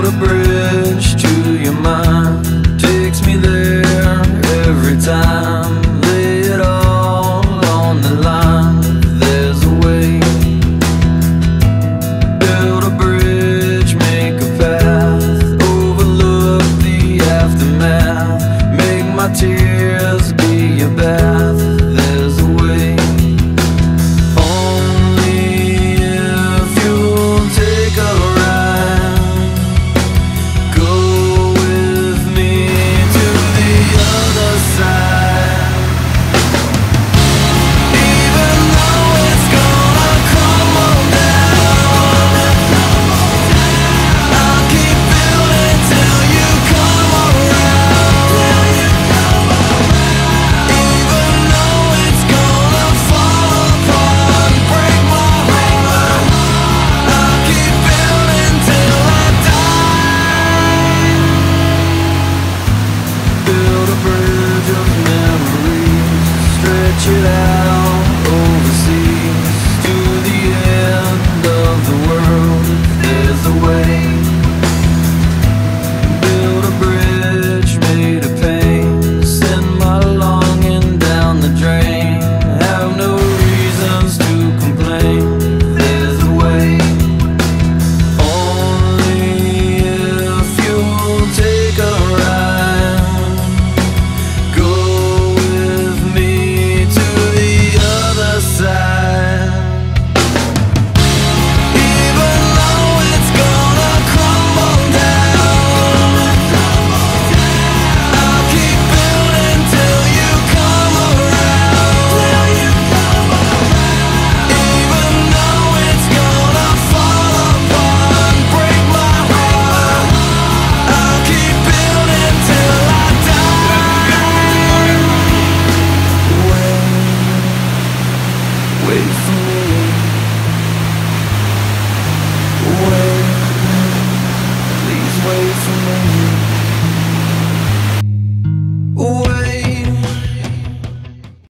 build a bridge to your mind. Takes me there every time. Lay it all on the line. There's a way. Build a bridge, make a path. Overlook the aftermath. Make my tears be your bath.